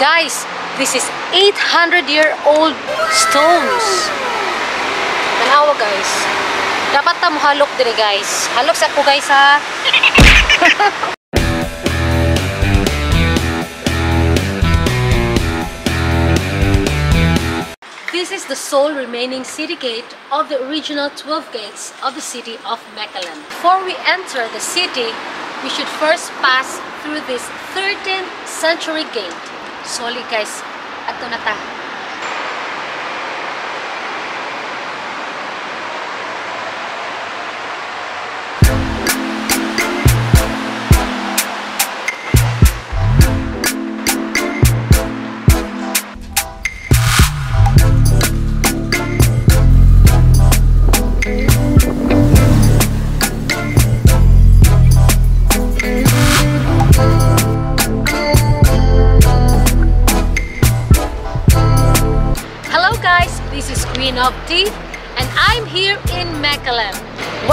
Guys, this is 800 year old stones. Tanawa guys. Dapat mo halok dire guys. Halok sa ako guys ha. This is the sole remaining city gate of the original 12 gates of the city of Mechelen. Before we enter the city, we should first pass through this 13th century gate. Sorry guys, ato na ta.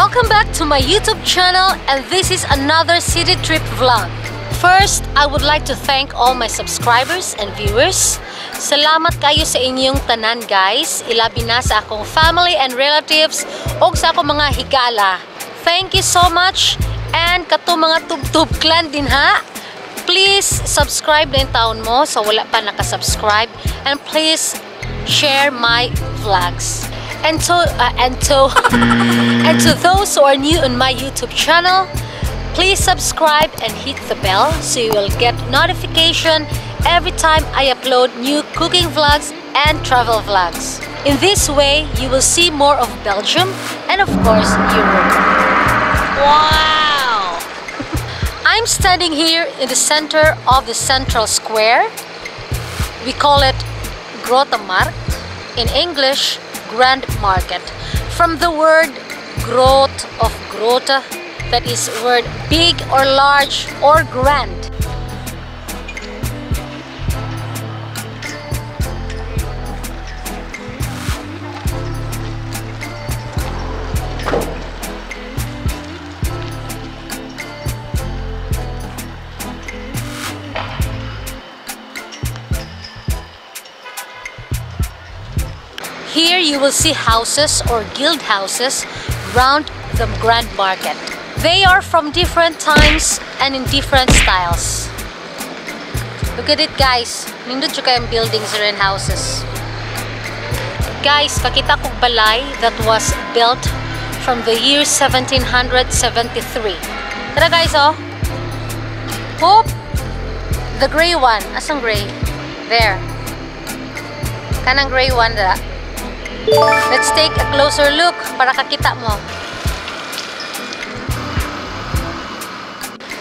Welcome back to my YouTube channel and this is another city trip vlog. First, I would like to thank all my subscribers and viewers. Salamat kayo sa inyong tanan guys, ilabi na sa akong family and relatives o sa akong mga higala. Thank you so much and kato mga tub-tub clan din ha. Please subscribe na taon mo sa wala pa nakasubscribe and please share my vlogs. And to uh, and to and to those who are new on my YouTube channel, please subscribe and hit the bell so you will get notification every time I upload new cooking vlogs and travel vlogs. In this way, you will see more of Belgium and of course Europe. Wow! I'm standing here in the center of the central square. We call it Grote Markt. In English, Grand Market. From the word groot of grote, that is word big or large or grand. Here you will see houses or guild houses round the Grand Market. They are from different times and in different styles. Look at it guys. Nindot siya kayong buildings or in houses. Guys, pakita kong balay that was built from the year 1773. Tara guys oh. Hope. The gray one. Asang gray? There. Kanang gray one dala. Let's take a closer look para kakita mo.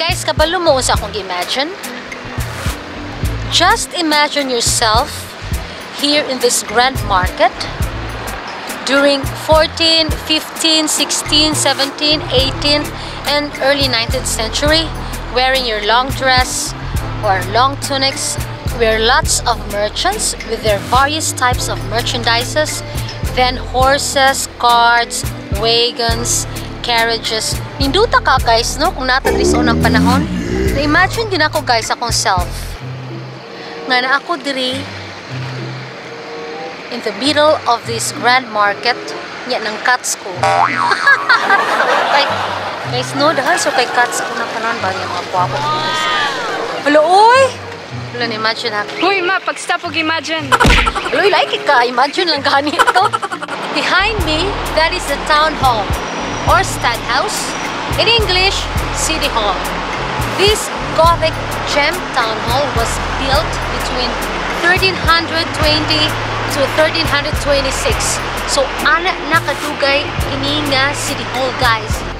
Guys, kabalo mo sa akong imagine. Just imagine yourself here in this grand market during 14, 15, 16, 17, 18, and early 19th century wearing your long dress or long tunics were lots of merchants with their various types of merchandises, then horses, carts, wagons, carriages. Hinduta ka guys, no? Kung natadris ng panahon. Na-imagine din ako guys akong self. Nga na ako diri in the middle of this grand market nya ng cats ko. kay, guys, no? Dahil so kay cats ko na panon ba yung mga guwapo guys. Hello, oy! Wala na-imagine ha. Uy, ma, pag-stop og imagine. Hello, like it ka. Imagine lang ganito. Behind me, that is the town hall or stadhuis. In English, city hall. This Gothic gem town hall was built between 1320 to 1326. So, ana nakadugay ini nga city hall, guys.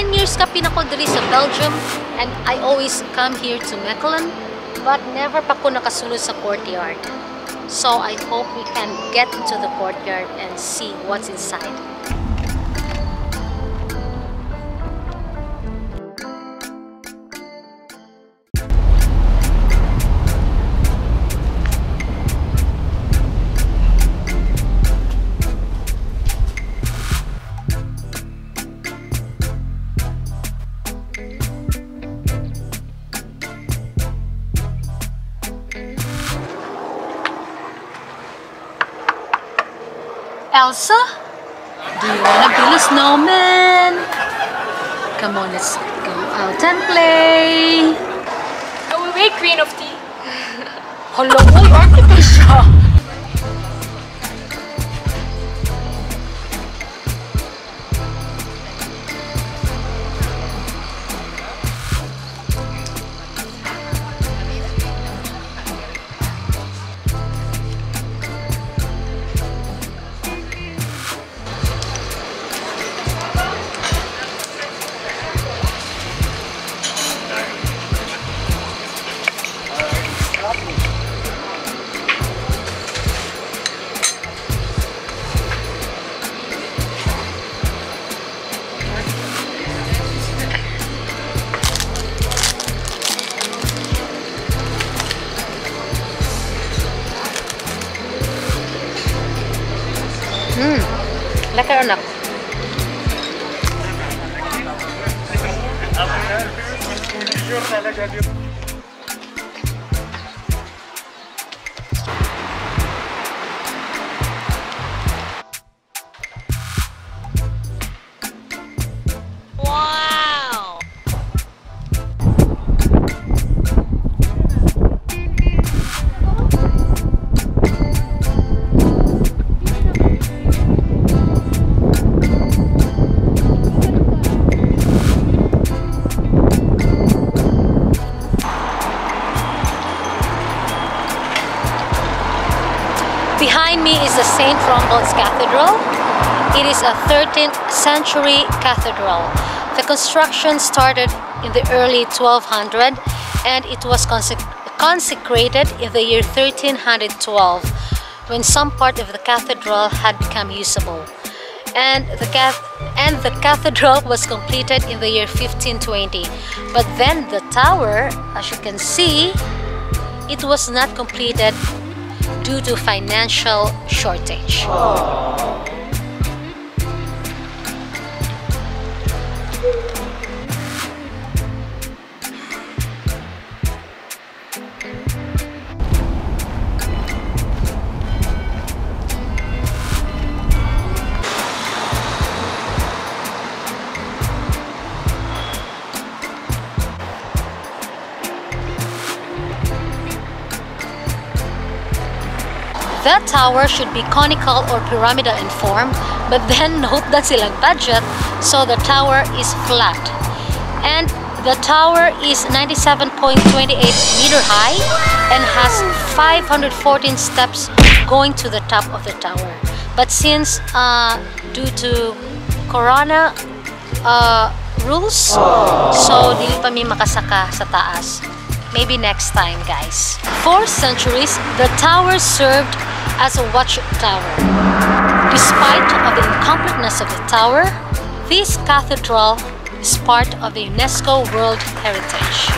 Nine years ka pinako diri sa Belgium and I always come here to Mechelen but never pa ko nakasulod sa courtyard. So I hope we can get into the courtyard and see what's inside. Elsa? Do you wanna build a snowman? Come on, let's go out and play. Go away, Queen of T. Hello, uy, La carona. Buongiorno, la carona. Behind me is the St. Rumbold's Cathedral. It is a 13th century cathedral. The construction started in the early 1200 and it was consec- consecrated in the year 1312 when some part of the cathedral had become usable. And the, and the cathedral was completed in the year 1520. But then the tower, as you can see, it was not completed due to financial shortage. Oh. That tower should be conical or pyramidal in form, but then note that silang budget, so the tower is flat. And the tower is 97.28 meter high and has 514 steps going to the top of the tower. But since uh, due to Corona uh, rules, so dili pa mi makasaka sa taas. Maybe next time, guys. For centuries, the tower served as a watchtower. Despite of the incompleteness of the tower, this cathedral is part of the UNESCO World Heritage.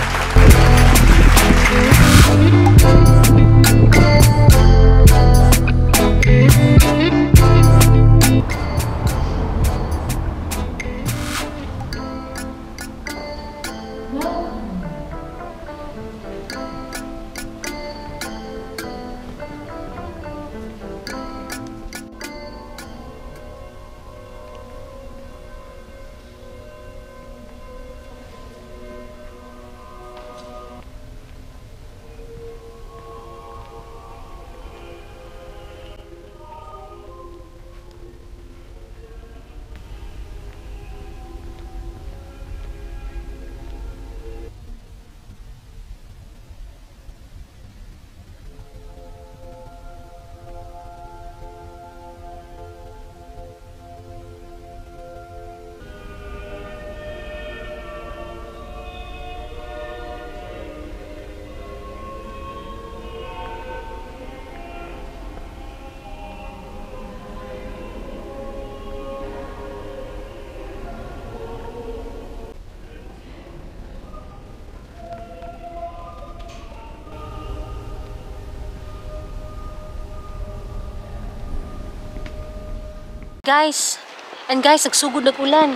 Guys, and guys, nagsugod ng ulan.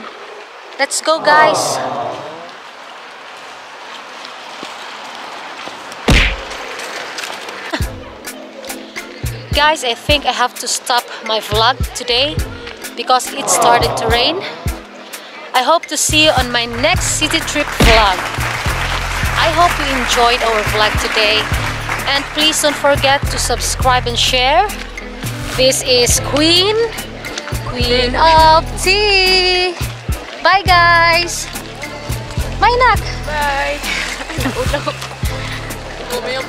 Let's go, guys. guys, I think I have to stop my vlog today because it started to rain. I hope to see you on my next city trip vlog. I hope you enjoyed our vlog today and please don't forget to subscribe and share. This is Queen, Queen of Tea. Bye guys! Bye nak! Bye! Mamaya